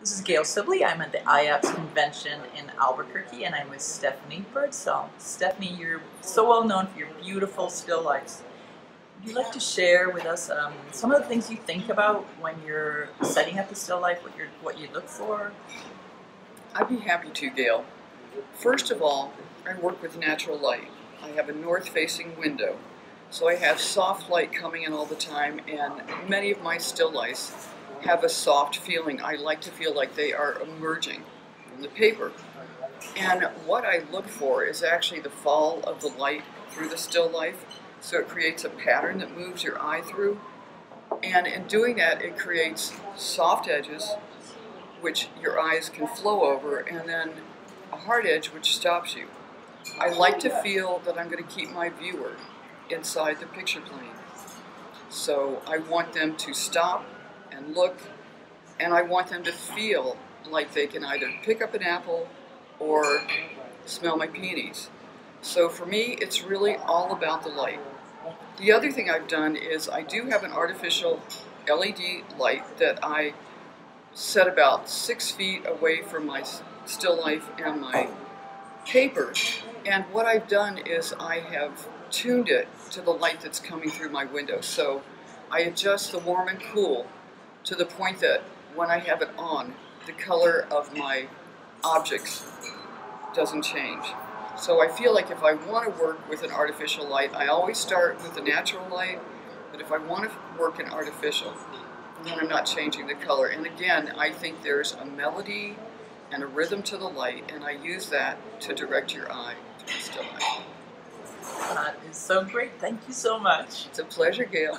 This is Gail Sibley. I'm at the IAPS convention in Albuquerque and I'm with Stephanie Birdsall. Stephanie, you're so well known for your beautiful still lifes. Would you like to share with us um, some of the things you think about when you're setting up a still life, what, you're, what you look for? I'd be happy to, Gail. First of all, I work with natural light. I have a north-facing window, so I have soft light coming in all the time, and many of my still lifes have a soft feeling. I like to feel like they are emerging from the paper. And what I look for is actually the fall of the light through the still life. So it creates a pattern that moves your eye through. And in doing that, it creates soft edges, which your eyes can flow over, and then a hard edge, which stops you. I like to feel that I'm going to keep my viewer inside the picture plane. So I want them to stop and look, and I want them to feel like they can either pick up an apple or smell my peonies. So for me, it's really all about the light. The other thing I've done is I do have an artificial LED light that I set about six feet away from my still life and my paper. And what I've done is I have tuned it to the light that's coming through my window. So I adjust the warm and cool to the point that when I have it on, the color of my objects doesn't change. So I feel like if I want to work with an artificial light, I always start with the natural light, but if I want to work in artificial, then I'm not changing the color. And again, I think there's a melody and a rhythm to the light, and I use that to direct your eye to the still life. That is so great. Thank you so much. It's a pleasure, Gail.